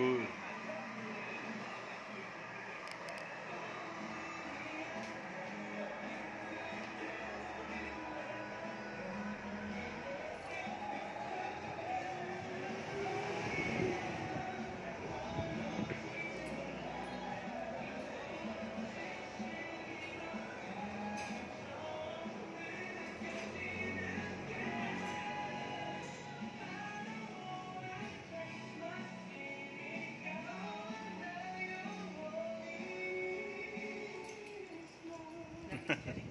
Cool. okay